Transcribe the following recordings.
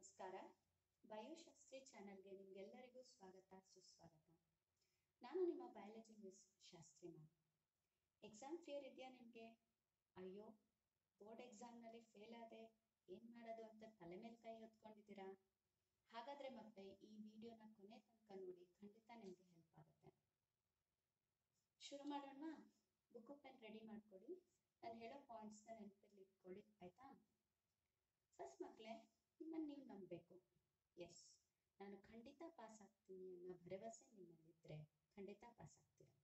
ನಮಸ್ಕಾರ. ಬಯೋಶಾಸ್ತ್ರಿ ಚಾನೆಲ್ಗೆ ನಿಮ್ಗೆಲ್ಲರಿಗೂ ಸ್ವಾಗತ, ಸುಸ್ವಾಗತ. ನಾನು ನಿಮ್ಮ biology miss Shastri ma'am exam fear ಇದೆಯಾ ನಿಮಗೆ? ಅಯ್ಯೋ, ಬೋರ್ಡ್ ಎಕ್ಸಾಮ್ನಲ್ಲಿ ಫೇಲ್ ಆದೆ. ಏನು ಮಾಡೋದು ಅಂತ ತಲೆ ಮೇಲೆ ಕೈ ಹೊತ್ಕೊಂಡಿದ್ದೀರಾ? ಹಾಗಾದರೆ ಮಕ್ಕಳೇ ಈ ವಿಡಿಯೋನ ಕೊನೆ ತನಕ ನೋಡಿ ಖಂಡಿತ ನಿಮಗೆ ಹೆಲ್ಪ್ ಆಗುತ್ತೆ. ಶುರು ಮಾಡೋಣ ಬುಕ್ಕು ಪೆನ್ ರೆಡಿ ಮಾಡ್ಕೊಳ್ಳಿ ನಾನು ಹೇಳೋ ಪಾಯಿಂಟ್ಸ್ನ ನೆನಪಲ್ಲಿ ಇಟ್ಕೊಳ್ಳಿ ಆಯಿತಾ? ಫಸ್ಟ್ ಮಕ್ಕಳೇ ನಿಮ್ಮನ್ನು ನೀವು ನಂಬಬೇಕು. ಎಸ್ ನಾನು ಖಂಡಿತ ಪಾಸ್ ಆಗ್ತೀನಿ ಅನ್ನೋ ಭರವಸೆ ನಿಮ್ಮಲ್ಲಿದ್ದರೆ ಖಂಡಿತ ಪಾಸ್ ಆಗ್ತೀರಾ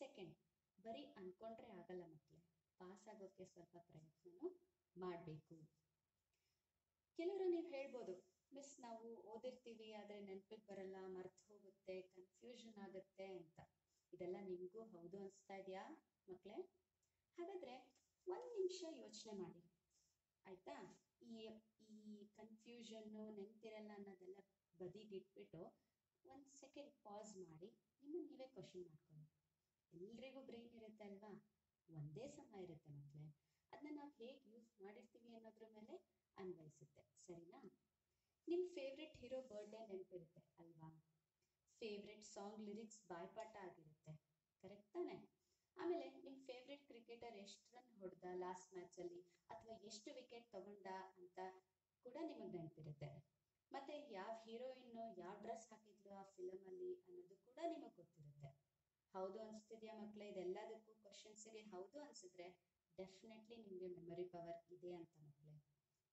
ಸೆಕೆಂಡ್ ಬರೀ ಅನ್ಕೊಂಡ್ರೆ ಆಗಲ್ಲ ಮಕ್ಕಳೇ ಪಾಸ್ ಆಗೋಕ್ಕೆ ಸ್ವಲ್ಪ ಪ್ರಯತ್ನನೂ ಮಾಡಬೇಕು. ಕೆಲವರು ನೀವು ಹೇಳ್ಬೋದು, ಮಿಸ್, ನಾವು ಓದಿರ್ತೀವಿ, ಆದರೆ ನೆನಪಿಗೆ ಬರಲ್ಲ, ಮರ್ತು ಹೋಗುತ್ತೆ ಕನ್ಫ್ಯೂಷನ್ ಆಗುತ್ತೆ ಅಂತ. ಇದೆಲ್ಲ ನಿಮಗೂ ಹೌದು ಅನಿಸ್ತಾ ಇದೆಯಾ ಮಕ್ಕಳೇ ಹಾಗಾದ್ರೆ ಒಂದು ನಿಮಿಷ ಯೋಚನೆ ಮಾಡಿ. ಆಯ್ತಾ? ಈ ಕನ್ಫ್ಯೂಷನ್ನು ನೆನಪಿರಲ್ಲ ಅನ್ನೋದೆಲ್ಲ ಬದಿಗಿಟ್ಬಿಟ್ಟು ಒಂದು ಸೆಕೆಂಡ್ ಪಾಸ್ ಮಾಡಿ ನಿಮ್ಮನ್ನು ನೀವೇ ಕ್ವಶನ್ ಮಾಡ್ಕೊಳ್ಳಿ. ಎಲ್ರಿಗೂ ಬ್ರೈನ್ ಇರುತ್ತೆ ಅಲ್ವಾ? ಒಂದೇ ಸಮಯ ಇರುತ್ತೆ ಮಕ್ಕಳೇ ಅದನ್ನ ನಾವು ಹೇಗೆ ಯೂಸ್ ಮಾಡಿರ್ತೀವಿ ಅನ್ನೋದ್ರ ಮೇಲೆ ಅನ್ವಯಿಸುತ್ತೆ. ಸರಿನಾ? ನಿಮ್ಮ ಫೇವ್ರೆಟ್ ಹೀರೋ ಬರ್ಡೇ ನೆನಪಿರುತ್ತೆ ಅಲ್ವಾ? ಫೇವ್ರೆಟ್ ಸಾಂಗ್ ಲಿರಿಕ್ಸ್ ಬಾಯ್ಪಾಠ ಆಗಿರುತ್ತೆ. ಕರೆಕ್ಟ್ ತಾನೆ? ಆಮೇಲೆ ನಿಮ್ಮ ಫೇವ್ರೆಟ್ ಕ್ರಿಕೆಟರ್ ಎಷ್ಟು ರನ್ ಹೊಡೆದ ಲಾಸ್ಟ್ ಮ್ಯಾಚಲ್ಲಿ ಅಥವಾ ಎಷ್ಟು ವಿಕೆಟ್ ತಗೊಂಡ ಅಂತ ಕೂಡ ನಿಮಗೆ ನೆನಪಿರುತ್ತೆ. ಮತ್ತೆ ಯಾವ ಹೀರೋಯಿನ್ ಯಾವ ಡ್ರೆಸ್ ಹಾಕಿದ್ಲು ಆ ಫಿಲಮಲ್ಲಿ ಅನ್ನೋದು ಕೂಡ ನಿಮಗೆ ಗೊತ್ತಿರುತ್ತೆ. ಹೌದು ಅನ್ಸ್ತಿದ್ಯಾ ಮಕ್ಳ? ಇದೆಲ್ಲದಕ್ಕೂ ಕ್ವಶನ್ಸಿಗೆ ಹೌದು ಅನ್ಸಿದ್ರೆ ಡೆಫಿನೆಟ್ಲಿ ನಿಮಗೆ ಮೆಮೊರಿ ಪವರ್ ಇದೆ ಅಂತ ಮಕ್ಕಳೇ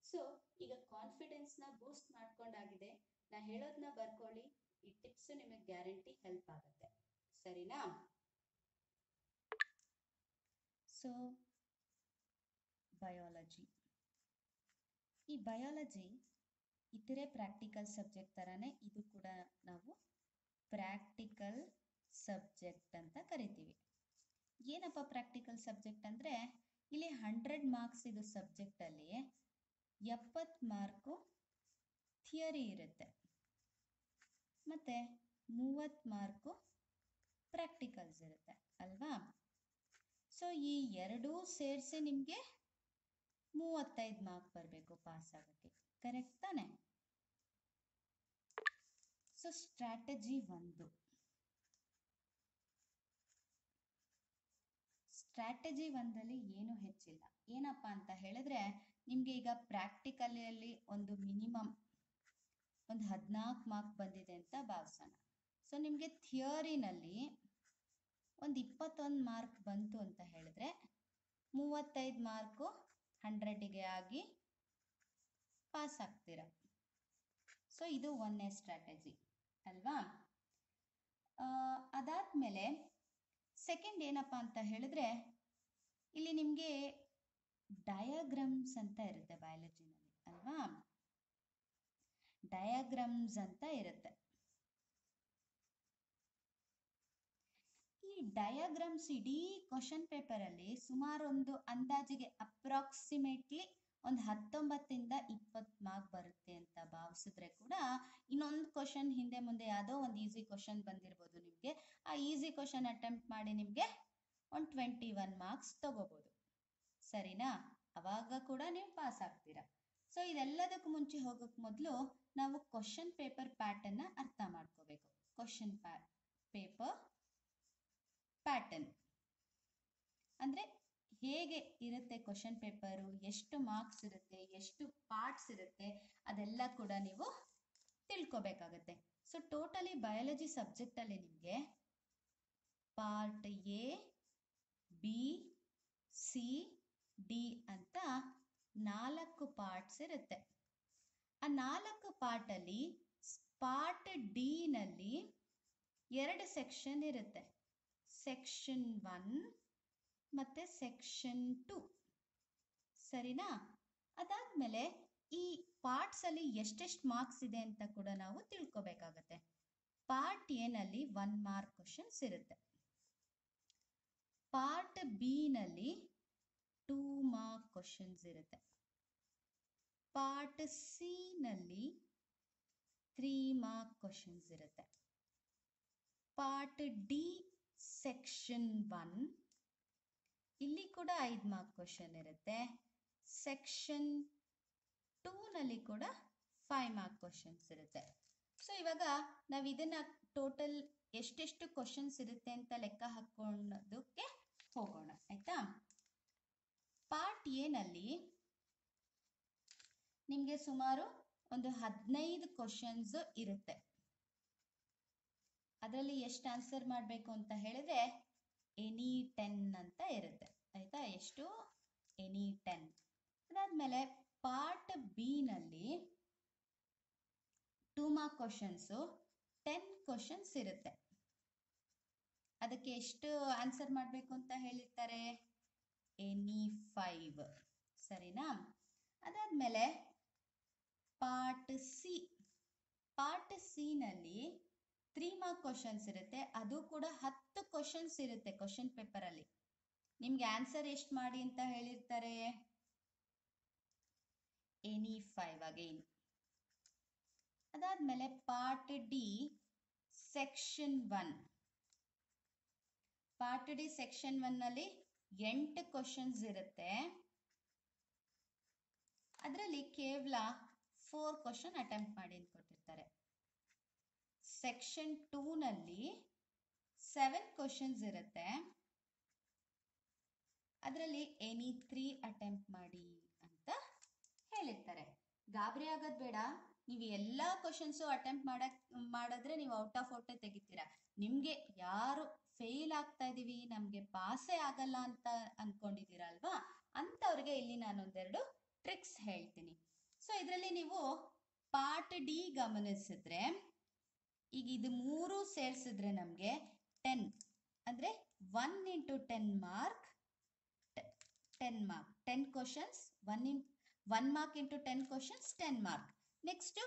ಸೊ ಈಗ ಕಾನ್ಫಿಡೆನ್ಸ್ನ ಬೂಸ್ಟ್ ಮಾಡ್ಕೊಂಡಾಗಿದೆ. ನಾ ಹೇಳೋದ್ನ ಬರ್ಕೊಳ್ಳಿ. ಈ ಟಿಪ್ಸ್ ನಿಮಗೆ ಗ್ಯಾರಂಟಿ ಹೆಲ್ಪ್ ಆಗುತ್ತೆ. ಸರಿನಾ? ಸೊ ಬಯಾಲಜಿ ಈ ಬಯಾಲಜಿ ಇತರೆ ಪ್ರಾಕ್ಟಿಕಲ್ ಸಬ್ಜೆಕ್ಟ್ ಥರನೇ ಇದು ಕೂಡ ನಾವು ಪ್ರಾಕ್ಟಿಕಲ್ ಸಬ್ಜೆಕ್ಟ್ ಅಂತ ಕರಿತೀವಿ. ಏನಪ್ಪ ಪ್ರಾಕ್ಟಿಕಲ್ ಸಬ್ಜೆಕ್ಟ್ ಅಂದರೆ ಇಲ್ಲಿ ಹಂಡ್ರೆಡ್ ಮಾರ್ಕ್ಸ್ ಇದು ಸಬ್ಜೆಕ್ಟಲ್ಲಿ ಎಪ್ಪತ್ತು ಮಾರ್ಕು ಥಿಯರಿ ಇರುತ್ತೆ. ಮತ್ತು ಮೂವತ್ತು ಮಾರ್ಕು ಪ್ರಾಕ್ಟಿಕಲ್ಸ್ ಇರುತ್ತೆ ಅಲ್ವಾ? ಸೊ ಈ ಎರಡೂ ಸೇರಿಸಿ ನಿಮಗೆ ಮೂವತ್ತೈದು ಮಾರ್ಕ್ ಬರಬೇಕು ಪಾಸ್ ಆಗೋಕ್ಕೆ. ಕರೆಕ್ಟ್ ತಾನೆ? ಸೊ ಸ್ಟ್ರಾಟಜಿ ಒಂದು. ಸ್ಟ್ರಾಟಜಿ ಒಂದಲ್ಲಿ ಏನು ಹೆಚ್ಚಿಲ್ಲ. ಏನಪ್ಪಾ ಅಂತ ಹೇಳಿದ್ರೆ, ನಿಮ್ಗೆ ಈಗ ಪ್ರಾಕ್ಟಿಕಲಿಯಲ್ಲಿ ಒಂದು ಮಿನಿಮಮ್ ಒಂದು ಹದಿನಾಲ್ಕು ಮಾರ್ಕ್ ಬಂದಿದೆ ಅಂತ ಭಾವಿಸೋಣ. ಸೊ ನಿಮ್ಗೆ ಥಿಯರಿನಲ್ಲಿ ಒಂದು ಇಪ್ಪತ್ತೊಂದು ಮಾರ್ಕ್ ಬಂತು ಅಂತ ಹೇಳಿದ್ರೆ, ಮೂವತ್ತೈದು ಮಾರ್ಕು ಹಂಡ್ರೆಡಿಗೆ ಆಗಿ ಪಾಸ್ ಆಗ್ತೀರ. ಸೊ ಇದು ಒಂದನೇ ಸ್ಟ್ರಾಟಜಿ ಅಲ್ವಾ? ಅದಾದಮೇಲೆ ಸೆಕೆಂಡ್ ಏನಪ್ಪ ಅಂತ ಹೇಳಿದ್ರೆ, ಇಲ್ಲಿ ನಿಮಗೆ ಡಯಾಗ್ರಾಮ್ಸ್ ಅಂತ ಇರುತ್ತೆ ಬಯಾಲಜಿನಲ್ಲಿ ಅಲ್ವಾ? ಡಯಾಗ್ರಾಮ್ಸ್ ಅಂತ ಇರುತ್ತೆ. ಡಯಾಗ್ರಾಮ್ಸ್ ಇಡೀ ಕ್ವಶನ್ ಸುಮಾರು ಒಂದು ಅಂದಾಜಿಗೆ ಅಪ್ರಾಕ್ಸಿಮೇಟ್ಲಿ ಒಂದು ಹತ್ತೊಂಬತ್ತಿಂದ ಇಪ್ಪತ್ತು ಮಾರ್ಕ್ ಬರುತ್ತೆ ಅಂತ ಭಾವಿಸಿದ್ರೆ ಕೂಡ ಇನ್ನೊಂದು ಕ್ವಶನ್ ಹಿಂದೆ ಮುಂದೆ ಯಾವುದೋ ಒಂದು ಈಸಿ ಕ್ವಶನ್ ಬಂದಿರ್ಬೋದು ನಿಮಗೆ. ಆ ಈಸಿ ಕ್ವಶನ್ ಅಟೆಂಪ್ಟ್ ಮಾಡಿ ನಿಮಗೆ ಒಂದು ಟ್ವೆಂಟಿ ಒನ್ ಮಾರ್ಕ್ಸ್ ತಗೋಬೋದು. ಸರಿನಾ? ಅವಾಗ ಕೂಡ ನೀವು ಪಾಸ್ ಆಗ್ತೀರಾ. ಸೊ ಇದೆಲ್ಲದಕ್ಕೂ ಮುಂಚೆ ಹೋಗೋಕ್ಕೆ ಮೊದಲು ನಾವು ಕ್ವಶನ್ ಪೇಪರ್ ಪ್ಯಾಟರ್ನ್ ಅರ್ಥ ಮಾಡ್ಕೋಬೇಕು. ಕ್ವಶನ್ ಪ್ಯಾ ಪೇಪರ್ ಪ್ಯಾಟರ್ನ್ ಅಂದರೆ ಹೇಗೆ ಇರುತ್ತೆ ಕ್ವಶನ್ ಪೇಪರು ಎಷ್ಟು ಮಾರ್ಕ್ಸ್ ಇರುತ್ತೆ, ಎಷ್ಟು ಪಾರ್ಟ್ಸ್ ಇರುತ್ತೆ, ಅದೆಲ್ಲ ಕೂಡ ನೀವು ತಿಳ್ಕೊಬೇಕಾಗತ್ತೆ. ಸೊ ಟೋಟಲಿ ಬಯಾಲಜಿ ಸಬ್ಜೆಕ್ಟಲ್ಲಿ ನಿಮಗೆ part A B C D ಅಂತ ನಾಲ್ಕು ಪಾರ್ಟ್ಸ್ ಇರುತ್ತೆ. ಆ ನಾಲ್ಕು ಪಾರ್ಟಲ್ಲಿ ಪಾರ್ಟ್ ಡಿನಲ್ಲಿ ಎರಡು ಸೆಕ್ಷನ್ ಇರುತ್ತೆ. ಸೆಕ್ಷನ್ ಒನ್ ಮತ್ತು ಸೆಕ್ಷನ್ ಟು ಸರಿನಾ? ಅದಾದಮೇಲೆ ಈ ಪಾರ್ಟ್ಸಲ್ಲಿ ಎಷ್ಟೆಷ್ಟು ಮಾರ್ಕ್ಸ್ ಇದೆ ಅಂತ ಕೂಡ ನಾವು ತಿಳ್ಕೊಬೇಕಾಗತ್ತೆ. ಪಾರ್ಟ್ ಎನಲ್ಲಿ ಒನ್ ಮಾರ್ಕ್ ಕ್ವಶನ್ಸ್ ಇರುತ್ತೆ. ಪಾರ್ಟ್ ಬಿನಲ್ಲಿ ಟೂ ಮಾರ್ಕ್ ಕ್ವಶನ್ಸ್ ಇರುತ್ತೆ. ಪಾರ್ಟ್ ಸಿನಲ್ಲಿ ತ್ರೀ ಮಾರ್ಕ್ ಕ್ವಶನ್ಸ್ ಇರುತ್ತೆ. ಪಾರ್ಟ್ ಡಿ ಸೆಕ್ಷನ್ ಒನ್ ಇಲ್ಲಿ ಕೂಡ ಐದು ಮಾರ್ಕ್ ಕ್ವಶನ್ ಇರುತ್ತೆ. ಸೆಕ್ಷನ್ ಟೂನಲ್ಲಿ ಕೂಡ ಫೈವ್ ಮಾರ್ಕ್ ಕ್ವಶನ್ಸ್ ಇರುತ್ತೆ. ಸೊ ಇವಾಗ ನಾವು ಇದನ್ನ ಟೋಟಲ್ ಎಷ್ಟೆಷ್ಟು ಕ್ವಶನ್ಸ್ ಇರುತ್ತೆ ಅಂತ ಲೆಕ್ಕ ಹಾಕೊಳ್ಳೋದಕ್ಕೆ ಹೋಗೋಣ, ಆಯ್ತಾ? ಪಾರ್ಟ್ ಎನಲ್ಲಿ ನಿಮಗೆ ಸುಮಾರು ಒಂದು ಹದಿನೈದು ಕ್ವಶನ್ಸ್ ಇರುತ್ತೆ. ಅದರಲ್ಲಿ ಎಷ್ಟು ಆನ್ಸರ್ ಮಾಡಬೇಕು ಅಂತ ಹೇಳಿದ್ರೆ ಎನಿ ಟೆನ್ ಅಂತ ಇರುತ್ತೆ. ಆಯ್ತಾ? ಎಷ್ಟು? ಎನಿ ಟೆನ್ ಅದಾದ್ಮೇಲೆ ಪಾರ್ಟ್ ಬಿ ನಲ್ಲಿ two mark questions ten questions ಇರುತ್ತೆ. ಅದಕ್ಕೆ ಎಷ್ಟು ಆನ್ಸರ್ ಮಾಡಬೇಕು ಅಂತ ಹೇಳಿರ್ತಾರೆ? ಎನಿ ಫೈವ್ ಸರಿನಾ? ಅದಾದ್ಮೇಲೆ ಪಾರ್ಟ್ ಸಿ ಪಾರ್ಟ್ ಸಿ ನಲ್ಲಿ ತ್ರೀ ಮಾರ್ಕ್ ಕ್ವಶನ್ಸ್ ಇರುತ್ತೆ. ಅದು ಕೂಡ ಹತ್ತು ಕ್ವಶನ್ಸ್ ಇರುತ್ತೆ ಕ್ವಶನ್ ಪೇಪರ್ ಅಲ್ಲಿ. ನಿಮ್ಗೆ ಆನ್ಸರ್ ಎಷ್ಟು ಮಾಡಿ ಅಂತ ಹೇಳಿರ್ತಾರೆ? ಎನಿ ಫೈವ್ ಅಗೈನ್ ಅದಾದ್ಮೇಲೆ part D section one part D section one ಅಲ್ಲಿ ಎಂಟು ಕ್ವಶನ್ಸ್ ಇರುತ್ತೆ. ಅದರಲ್ಲಿ ಕೇವಲ ಫೋರ್ ಕ್ವಶನ್ ಅಟೆಂಪ್ಟ್ ಮಾಡಿ ಅಂತ ಸೆಕ್ಷನ್ ಟೂನಲ್ಲಿ ಸೆವೆನ್ ಕ್ವಶನ್ಸ್ ಇರುತ್ತೆ. ಅದರಲ್ಲಿ ಎನಿ ತ್ರೀ ಅಟೆಂಪ್ಟ್ ಮಾಡಿ ಅಂತ ಹೇಳಿರ್ತಾರೆ. ಗಾಬರಿ ಆಗೋದು ಬೇಡ. ನೀವು ಎಲ್ಲ ಕ್ವಶನ್ಸು ಅಟೆಂಪ್ಟ್ ಮಾಡಕ್, ಮಾಡಿದ್ರೆ ನೀವು ಔಟ್ ಆಫ್ ಔಟೇ ತೆಗಿತೀರಾ. ನಿಮಗೆ ಯಾರು ಫೇಲ್ ಆಗ್ತಾ ಇದೀವಿ, ನಮಗೆ ಪಾಸೇ ಆಗಲ್ಲ ಅಂತ ಅನ್ಕೊಂಡಿದ್ದೀರಲ್ವಾ? ಅಂಥವ್ರಿಗೆ ಇಲ್ಲಿ ನಾನೊಂದೆರಡು ಟ್ರಿಕ್ಸ್ ಹೇಳ್ತೀನಿ. ಸೊ ಇದರಲ್ಲಿ ನೀವು ಪಾರ್ಟ್ ಡಿ ಗಮನಿಸಿದ್ರೆ ಈಗ ಇದು ಮೂರು ಸೇರಿಸಿದ್ರೆ ನಮಗೆ ಟೆನ್ ಅಂದರೆ one into ten mark ten mark ten questions one in one mark into ten questions ten mark next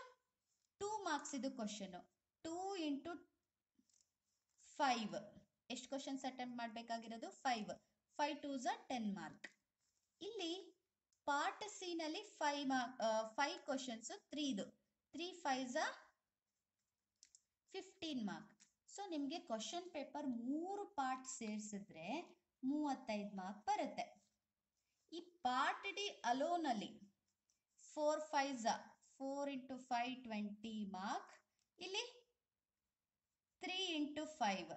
two marks ಇದು ಕ್ವಶನು ಟೂ ಇಂಟು ಫೈವ್ ಎಷ್ಟು ಕ್ವಶನ್ಸ್ ಅಟೆಂಪ್ಟ್ ಮಾಡಬೇಕಾಗಿರೋದು? Five five two ten mark ಇಲ್ಲಿ part C ನಲ್ಲಿ five mark five questions ತ್ರೀದು three five fifteen mark so ನಿಮಗೆ question paper ಮೂರು part ಸೇರಿಸಿದ್ರೆ ಮೂವತ್ತೈದು mark ಬರುತ್ತೆ. ಈ part D ಅಲೋನಲ್ಲಿ four five four into five twenty mark ಇಲ್ಲಿ three into five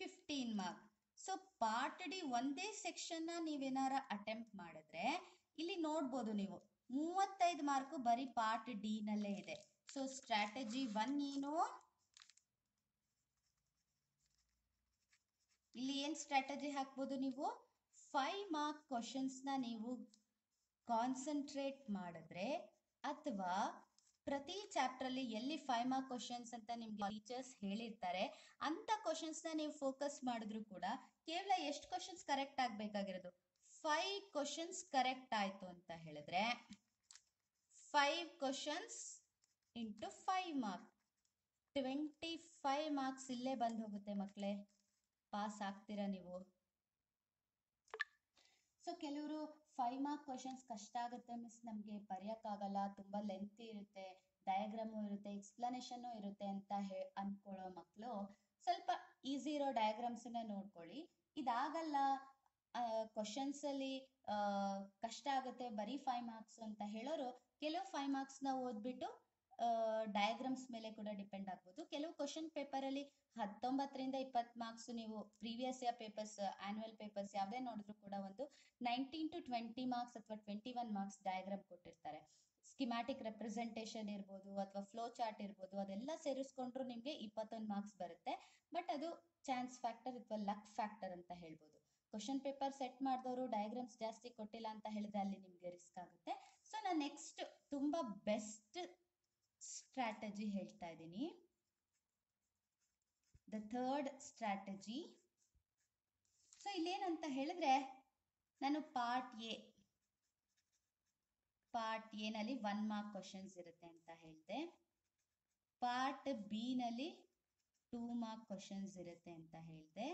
fifteen mark so part D ಒಂದೇ ಸೆಕ್ಷನ್ನ ನೀವೇನಾರ ಅಟೆಂಪ್ಟ್ ಮಾಡಿದ್ರೆ, ಇಲ್ಲಿ ನೋಡ್ಬೋದು ನೀವು. ಮೂವತ್ತೈದು ಮಾರ್ಕು ಬರೀ ಪಾರ್ಟ್ ಡಿ ನಲ್ಲೇ ಇದೆ. ಸೊ ಸ್ಟ್ರಾಟಜಿ ಒನ್ ಏನು ಇಲ್ಲಿ ಏನ್ ಸ್ಟ್ರಾಟಜಿ ಹಾಕ್ಬೋದು ನೀವು? ಫೈವ್ ಮಾರ್ಕ್ ಕ್ವಶನ್ಸ್ನ ನೀವು ಕಾನ್ಸಂಟ್ರೇಟ್ ಮಾಡಿದ್ರೆ ಅಥವಾ ಪ್ರತಿ ಚಾಪ್ಟರ್ ಅಲ್ಲಿ ಎಲ್ಲಿ ಫೈವ್ ಮಾರ್ಕ್ ಕ್ವಶನ್ಸ್ ಅಂತ ನಿಮ್ಗೆ ಟೀಚರ್ಸ್ ಹೇಳಿರ್ತಾರೆ, ಅಂತ ಕ್ವಶನ್ಸ್ನ ನೀವು ಫೋಕಸ್ ಮಾಡಿದ್ರು ಕೂಡ ಕೇವಲ ಎಷ್ಟು ಕ್ವಶನ್ಸ್ ಕರೆಕ್ಟ್ ಆಗ್ಬೇಕಾಗಿರೋದು? ಫೈವ್ ಕ್ವಶನ್ಸ್ ಕರೆಕ್ಟ್ ಆಯ್ತು ಅಂತ ಹೇಳಿದ್ರೆ five questions into five mark twenty five marks ಇಲ್ಲೇ ಬಂದು ಹೋಗುತ್ತೆ ಮಕ್ಕಳೇ ಪಾಸ್ ಆಗ್ತೀರಾ ನೀವು? ಸೊ ಕೆಲವರು ಫೈವ್ ಮಾರ್ಕ್ ಕ್ವಶನ್ಸ್ ಕಷ್ಟ ಆಗುತ್ತೆ ಮಿಸ್ ನಮಗೆ ಬರೆಯೋಕ್ಕಾಗಲ್ಲ, ತುಂಬ ಲೆಂತಿ ಇರುತ್ತೆ ಡಯಾಗ್ರಾಮು ಇರುತ್ತೆ ಎಕ್ಸ್ಪ್ಲನೇಷನ್ನು ಇರುತ್ತೆ ಅಂತ ಹೇ, ಅನ್ಕೊಳ್ಳೋ ಮಕ್ಕಳು ಸ್ವಲ್ಪ ಈಸಿ ಇರೋ ಡಯಾಗ್ರಾಮ್ಸನ್ನ ನೋಡ್ಕೊಳ್ಳಿ. ಇದಾಗಲ್ಲ ಕ್ವಶನ್ಸಲ್ಲಿ ಕಷ್ಟ ಆಗುತ್ತೆ, ಬರೀ ಫೈವ್ ಮಾರ್ಕ್ಸ್ ಅಂತ ಹೇಳೋರು, ಕೆಲವು ಫೈವ್ ಮಾರ್ಕ್ಸ್ನ ಓದ್ಬಿಟ್ಟು ಡಯಾಗ್ರಾಮ್ಸ್ ಮೇಲೆ ಕೂಡ ಡಿಪೆಂಡ್ ಆಗ್ಬೋದು. ಕೆಲವು ಕ್ವಶನ್ ಪೇಪರಲ್ಲಿ ಹತ್ತೊಂಬತ್ತರಿಂದ ಇಪ್ಪತ್ ಮಾರ್ಕ್ಸ್ ನೀವು previous year papers annual papers ಯಾವ್ದೇ ನೋಡಿದ್ರು ಕೂಡ ಒಂದು ನೈನ್ಟೀನ್ ಟು ಟ್ವೆಂಟಿ ಮಾರ್ಕ್ಸ್ ಅಥವಾ ಟ್ವೆಂಟಿ ಒನ್ ಮಾರ್ಕ್ಸ್ ಡಯಾಗ್ರಾಮ್ ಕೊಟ್ಟಿರ್ತಾರೆ. ಸ್ಕಿಮ್ಯಾಟಿಕ್ ರೆಪ್ರೆಸೆಂಟೇಷನ್ ಇರ್ಬೋದು ಅಥವಾ ಫ್ಲೋ ಚಾರ್ಟ್ ಇರ್ಬೋದು, ಅದೆಲ್ಲ ಸೇರಿಸ್ಕೊಂಡ್ರು ನಿಮ್ಗೆ ಇಪ್ಪತ್ತೊಂದು ಮಾರ್ಕ್ಸ್ ಬರುತ್ತೆ. ಬಟ್ ಅದು ಚಾನ್ಸ್ ಫ್ಯಾಕ್ಟರ್ ಅಥವಾ ಲಕ್ ಫ್ಯಾಕ್ಟರ್ ಅಂತ ಹೇಳ್ಬೋದು. ಕ್ವಶನ್ ಪೇಪರ್ ಸೆಟ್ ಮಾಡಿದವರು ಡಯಾಗ್ರಾಮ್ಸ್ ಜಾಸ್ತಿ ಕೊಟ್ಟಿಲ್ಲ ಅಂತ ಹೇಳಿದ್ರೆ ಅಲ್ಲಿ ನಿಮ್ಗೆ ರಿಸ್ಕ್ ಆಗುತ್ತೆ. ಸೊ ನಾನು ನೆಕ್ಸ್ಟ್ ತುಂಬಾ ಬೆಸ್ಟ್ ಸ್ಟ್ರಾಟಜಿ ಹೇಳ್ತಾ ಇದ್ದೀನಿ. ದ ಥರ್ಡ್ ಸ್ಟ್ರಾಟಜಿ ಸೊ ಇಲ್ಲೇನಂತ ಹೇಳಿದ್ರೆ, ನಾನು ಪಾರ್ಟ್ ಎ ಪಾರ್ಟ್ ಎ ನಲ್ಲಿ ಒನ್ ಮಾರ್ಕ್ ಕ್ವಶನ್ಸ್ ಇರುತ್ತೆ ಅಂತ ಹೇಳಿದೆ. ಪಾರ್ಟ್ ಬಿ ನಲ್ಲಿ ಟೂ ಮಾರ್ಕ್ ಕ್ವಶನ್ಸ್ ಇರುತ್ತೆ ಅಂತ ಹೇಳಿದೆ.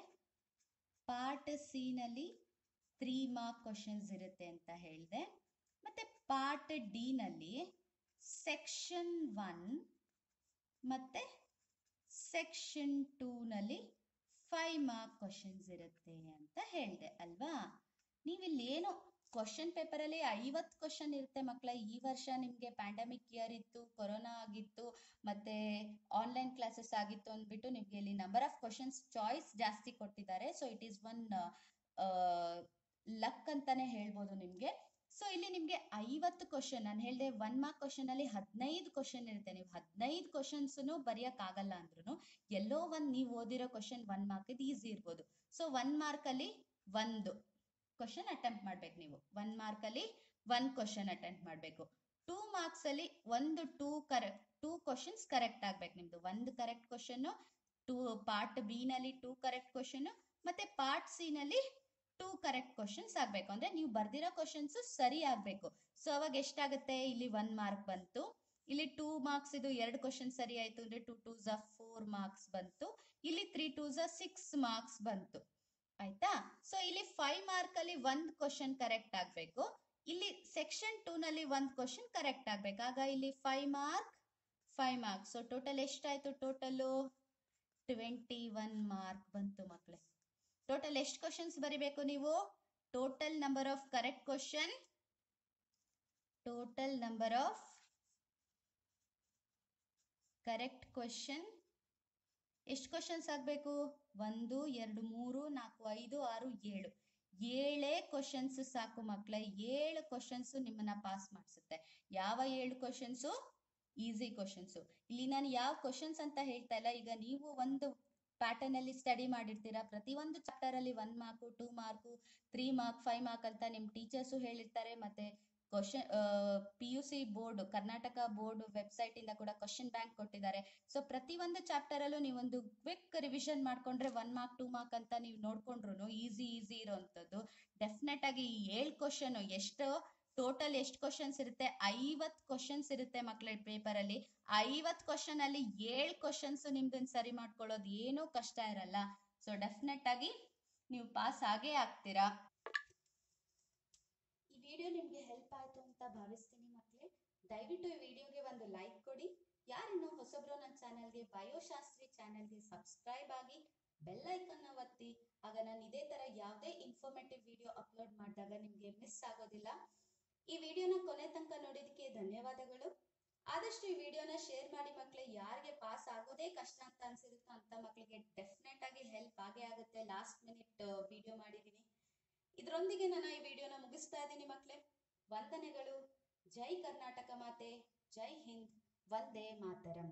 ಪಾರ್ಟ್ ಸಿ ನಲ್ಲಿ ತ್ರೀ ಮಾರ್ಕ್ ಕ್ವಶನ್ಸ್ ಇರುತ್ತೆ ಅಂತ ಹೇಳಿದೆ. ಮತ್ತೆ ಪಾರ್ಟ್ ಡಿ ನಲ್ಲಿ ಸೆಕ್ಷನ್ ಒನ್ ಮತ್ತೆ ಸೆಕ್ಷನ್ ಟೂನಲ್ಲಿ ಫೈವ್ ಮಾರ್ಕ್ ಕ್ವಶನ್ಸ್ ಇರುತ್ತೆ ಅಂತ ಹೇಳಿದೆ, ಅಲ್ವಾ? ನೀವಿಲ್ಲಿ ಏನು ಕ್ವಶನ್ ಪೇಪರಲ್ಲಿ ಐವತ್ತು ಕ್ವಶನ್ ಇರುತ್ತೆ ಮಕ್ಕಳ ಈ ವರ್ಷ ನಿಮಗೆ ಪ್ಯಾಂಡಮಿಕ್ ಇಯರ್ ಇತ್ತು ಕೊರೋನಾ ಆಗಿತ್ತು, ಮತ್ತೆ ಆನ್ಲೈನ್ ಕ್ಲಾಸಸ್ ಆಗಿತ್ತು ಅಂದ್ಬಿಟ್ಟು ನಿಮಗೆ ಇಲ್ಲಿ ನಂಬರ್ ಆಫ್ ಕ್ವಶನ್ಸ್ ಚಾಯ್ಸ್ ಜಾಸ್ತಿ ಕೊಟ್ಟಿದ್ದಾರೆ. So it is one luck ಅಂತಾನೆ ಹೇಳ್ಬೋದು ನಿಮಗೆ. ಸೊ ಇಲ್ಲಿ ನಿಮಗೆ ಐವತ್ತು ಕ್ವಶನ್ ನಾನು ಹೇಳಿದೆ ಒನ್ ಮಾರ್ಕ್ ಕ್ವಶನ್ ಅಲ್ಲಿ ಹದಿನೈದು ಕ್ವಶನ್ ಇರುತ್ತೆ. ನೀವು ಹದಿನೈದು ಕ್ವಶನ್ಸ್ ಬರೆಯಕ್ಕಾಗಲ್ಲ ಅಂದ್ರೂ ಎಲ್ಲೋ ಒಂದು ನೀವು ಓದಿರೋ ಕ್ವಶನ್ ಒನ್ ಮಾರ್ಕ್ ಇದು ಈಸಿ ಇರ್ಬೋದು. ಸೊ ಒನ್ ಮಾರ್ಕ್ ಅಲ್ಲಿ ಒಂದು ಕ್ವಶನ್ ಅಟೆಂಪ್ಟ್ ಮಾಡ್ಬೇಕು ನೀವು. ಒನ್ ಮಾರ್ಕ್ ಅಲ್ಲಿ ಒನ್ ಕ್ವಶನ್ ಅಟೆಂಪ್ಟ್ ಮಾಡಬೇಕು. ಟೂ ಮಾರ್ಕ್ಸ್ ಅಲ್ಲಿ ಒಂದು two correct two questions correct ಆಗ್ಬೇಕು ನಿಮ್ದು. ಒಂದು correct question two part B ನಲ್ಲಿ ಟೂ ಕರೆಕ್ಟ್ ಕ್ವಶನ್ ಮತ್ತೆ ಪಾರ್ಟ್ ಸಿ ನಲ್ಲಿ ಟೂ ಕರೆಕ್ಟ್ ಕ್ವಶನ್ಸ್ ಆಗ್ಬೇಕು. ಅಂದ್ರೆ ನೀವು ಬರ್ದಿರೋ ಕ್ವಶನ್ಸ್ ಸರಿ ಆಗ್ಬೇಕು. ಸೊ ಅವಾಗ ಎಷ್ಟಾಗುತ್ತೆ? ಇಲ್ಲಿ ಒನ್ ಮಾರ್ಕ್ ಬಂತು. ಇಲ್ಲಿ ಟೂ ಮಾರ್ಕ್ಸ್ ಇದು ಎರಡು ಕ್ವಶನ್ ಸರಿ ಆಯ್ತು. ಅಂದ್ರೆ ಟೂ ಟೂ ಝ ಫೋರ್ ಮಾರ್ಕ್ಸ್ ಬಂತು. ಇಲ್ಲಿ ತ್ರೀ ಟೂ ಝ ಸಿಕ್ಸ್ ಮಾರ್ಕ್ಸ್ ಬಂತು. ಆಯ್ತಾ? ಸೊ ಇಲ್ಲಿ ಫೈವ್ ಮಾರ್ಕ್ ಅಲ್ಲಿ ಒಂದ್ ಕ್ವಶನ್ ಕರೆಕ್ಟ್ ಆಗ್ಬೇಕು. ಇಲ್ಲಿ ಸೆಕ್ಷನ್ ಟೂ ನಲ್ಲಿ ಒಂದ್ ಕ್ವಶನ್ ಕರೆಕ್ಟ್ ಆಗ್ಬೇಕು. ಆಗ ಇಲ್ಲಿ five mark five marks so total ಎಷ್ಟಾಯ್ತು? ಟೋಟಲು ಟ್ವೆಂಟಿ ಒನ್ ಮಾರ್ಕ್ ಬಂತು ಮಕ್ಕಳೇ ಟೋಟಲ್ ಎಷ್ಟು ಕ್ವಶನ್ಸ್ ಬರಿಬೇಕು ನೀವು? Total number of correct question total number of correct question ಎಷ್ಟು ಕ್ವಶನ್ಸ್ ಆಗಬೇಕು? ಒಂದು, ಎರಡು, ಮೂರು, ನಾಲ್ಕು, ಐದು, ಆರು, ಏಳು. ಏಳೇ ಕ್ವಶನ್ಸ್ ಸಾಕು ಮಕ್ಕಳ ಏಳು ಕ್ವಶನ್ಸ್ ನಿಮ್ಮನ್ನ ಪಾಸ್ ಮಾಡಿಸುತ್ತೆ. ಯಾವ ಏಳು ಕ್ವಶನ್ಸು ಈಸಿ ಕ್ವಶನ್ಸು ಇಲ್ಲಿ ನಾನು ಯಾವ ಕ್ವಶನ್ಸ್ ಅಂತ ಹೇಳ್ತಾ ಇಲ್ಲ. ಈಗ ನೀವು ಒಂದು ಪ್ಯಾಟರ್ನ್ ಅಲ್ಲಿ ಸ್ಟಡಿ ಮಾಡಿರ್ತೀರಾ? ಪ್ರತಿಯೊಂದು ಚಾಪ್ಟರ್ ಅಲ್ಲಿ one mark two mark three mark five mark ಅಂತ ನಿಮ್ ಟೀಚರ್ಸು ಹೇಳಿರ್ತಾರೆ. ಮತ್ತೆ question P U C board Karnataka board website ಇಂದ ಕೂಡ ಕ್ವಶನ್ ಬ್ಯಾಂಕ್ ಕೊಟ್ಟಿದ್ದಾರೆ. ಸೊ ಒಂದು ಚಾಪ್ಟರ್ ಅಲ್ಲೂ ನೀವೊಂದು ಕ್ವಿಕ್ ರಿವಿಷನ್ ಮಾಡ್ಕೊಂಡ್ರೆ ಒನ್ ಮಾರ್ಕ್ ಟೂ ಮಾರ್ಕ್ ಅಂತ ನೀವು ನೋಡ್ಕೊಂಡ್ರು ಈಸಿ ಈಸಿ ಇರೋವಂಥದ್ದು ಡೆಫಿನೆಟ್ ಆಗಿ ಈ ಏಳು ಕ್ವಶನ್ ಎಷ್ಟು ಟೋಟಲ್ ಎಷ್ಟು ಕ್ವಶನ್ಸ್ ಇರುತ್ತೆ? ಐವತ್ ಕ್ವಶನ್ಸ್ ಇರುತ್ತೆ ಮಕ್ಕಳ ಪೇಪರ್ ಅಲ್ಲಿ. ಐವತ್ ಕ್ವಶನ್ ಅಲ್ಲಿ ಏಳು ಕ್ವಶನ್ಸ್ ನಿಮ್ದನ್ನ ಸರಿ ಮಾಡ್ಕೊಳ್ಳೋದು ಏನೂ ಕಷ್ಟ ಇರಲ್ಲ. ಸೊ ಡೆಫಿನೆಟ್ ಆಗಿ ನೀವು ಪಾಸ್ ಆಗೇ ಆಗ್ತೀರಾ. ಈ ವಿಡಿಯೋ ನಿಮ್ಗೆ ಹೆಲ್ಪ್ ಆಯ್ತು ಅಂತ ಭಾವಿಸ್ತೀನಿ ಮಕ್ಕಳೇ ದಯವಿಟ್ಟು ಈ ವಿಡಿಯೋಗೆ ಒಂದು ಲೈಕ್ ಕೊಡಿ. ಯಾರಿನ್ನೂ ಹೊಸಬ್ರು ನನ್ನ ಚಾನಲ್ಗೆ ಬಯೋಶಾಸ್ತ್ರಿ ಚಾನಲ್ಗೆ ಸಬ್ಸ್ಕ್ರೈಬ್ ಆಗಿ ಬೆಲ್ ಐಕನ್ನ ಒತ್ತಿ. ಆಗ ನಾನು ಇದೇ ತರ ಯಾವುದೇ ಇನ್ಫಾರ್ಮೇಟಿವ್ ವಿಡಿಯೋ ಅಪ್ಲೋಡ್ ಮಾಡಿದಾಗ ನಿಮಗೆ ಮಿಸ್ ಆಗೋದಿಲ್ಲ. ಈ ವಿಡಿಯೋನ ಕೊನೆ ತನಕ ನೋಡಿದಕ್ಕೆ ಧನ್ಯವಾದಗಳು. ಆದಷ್ಟು ಈ ವಿಡಿಯೋನ ಶೇರ್ ಮಾಡಿ ಮಕ್ಕಳೇ ಯಾರಿಗೆ ಪಾಸ್ ಆಗೋದೇ ಕಷ್ಟ ಅಂತ ಅನ್ಸಿರುತ್ತೋ ಅಂತ ಮಕ್ಕಳಿಗೆ ಡೆಫಿನೆಟ್ ಆಗಿ ಹೆಲ್ಪ್ ಆಗೇ ಆಗುತ್ತೆ. ಲಾಸ್ಟ್ ಮಿನಿಟ್ ವಿಡಿಯೋ ಮಾಡಿದ್ದೀನಿ ಇದರೊಂದಿಗೆ ನಾನು ಈ ವಿಡಿಯೋನ ಮುಗಿಸ್ತಾ ಇದ್ದೀನಿ ಮಕ್ಕಳೇ ವಂದನೆಗಳು. ಜೈ ಕರ್ನಾಟಕ ಮಾತೆ, ಜೈ ಹಿಂದ್. ವಂದೇ ಮಾತರಂ.